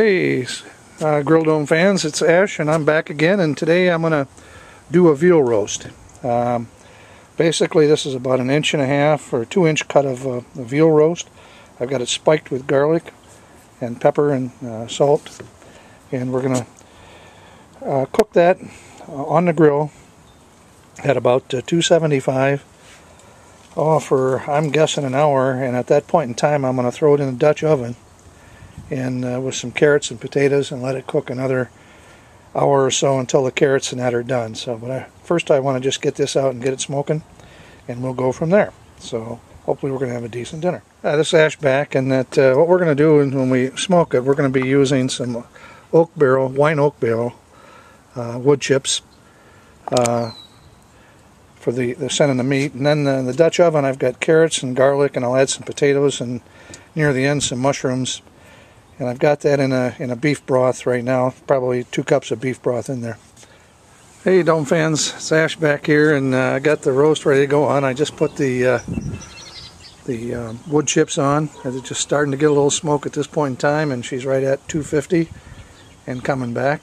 Hey, uh, Grill Dome fans, it's Ash and I'm back again and today I'm going to do a veal roast. Um, basically this is about an inch and a half or two inch cut of uh, veal roast. I've got it spiked with garlic and pepper and uh, salt and we're going to uh, cook that uh, on the grill at about uh, 275 oh, for I'm guessing an hour and at that point in time I'm going to throw it in the Dutch oven and uh, with some carrots and potatoes and let it cook another hour or so until the carrots and that are done. So, but I, first I want to just get this out and get it smoking, and we'll go from there. So hopefully we're going to have a decent dinner. Uh, this Ash back, and that uh, what we're going to do when we smoke it, we're going to be using some oak barrel, wine oak barrel uh, wood chips uh, for the, the scent of the meat. And then the, the Dutch oven, I've got carrots and garlic, and I'll add some potatoes, and near the end some mushrooms and I've got that in a, in a beef broth right now, probably two cups of beef broth in there. Hey Dome fans, Sash back here and uh, I got the roast ready to go on. I just put the uh, the uh, wood chips on. It's just starting to get a little smoke at this point in time and she's right at 250 and coming back.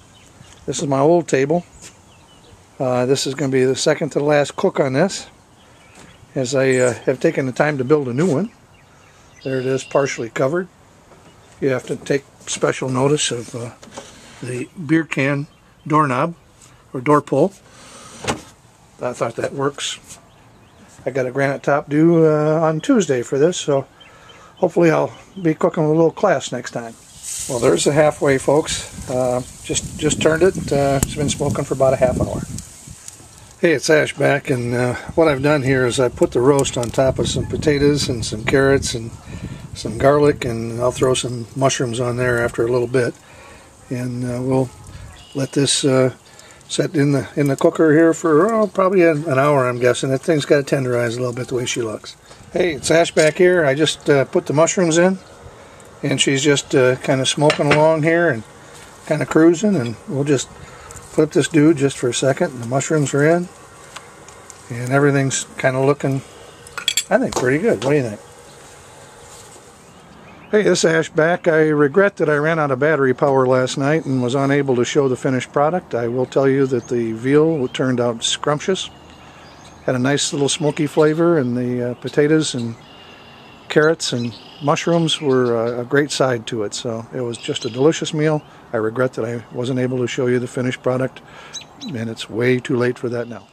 This is my old table. Uh, this is going to be the second to the last cook on this as I uh, have taken the time to build a new one. There it is partially covered you have to take special notice of uh, the beer can doorknob or door pull. I thought that works. I got a granite top due uh, on Tuesday for this, so hopefully I'll be cooking a little class next time. Well, there's the halfway, folks. Uh, just just turned it. Uh, it's been smoking for about a half hour. Hey, it's Ash back, and uh, what I've done here is I put the roast on top of some potatoes and some carrots and some garlic and I'll throw some mushrooms on there after a little bit. And uh, we'll let this uh, set in the in the cooker here for oh, probably an, hour I'm guessing. That thing's got to tenderize a little bit the way she looks. Hey it's Ash back here. I just uh, put the mushrooms in and she's just uh, kind of smoking along here and kind of cruising and we'll just flip this dude just for a second the mushrooms are in and everything's kind of looking I think pretty good. What do you think Hey, this is Ash back. I regret that I ran out of battery power last night and was unable to show the finished product. I will tell you that the veal turned out scrumptious. Had a nice little smoky flavor and the uh, potatoes and carrots and mushrooms were uh, a great side to it. So it was just a delicious meal. I regret that I wasn't able to show you the finished product and it's way too late for that now.